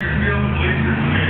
Laser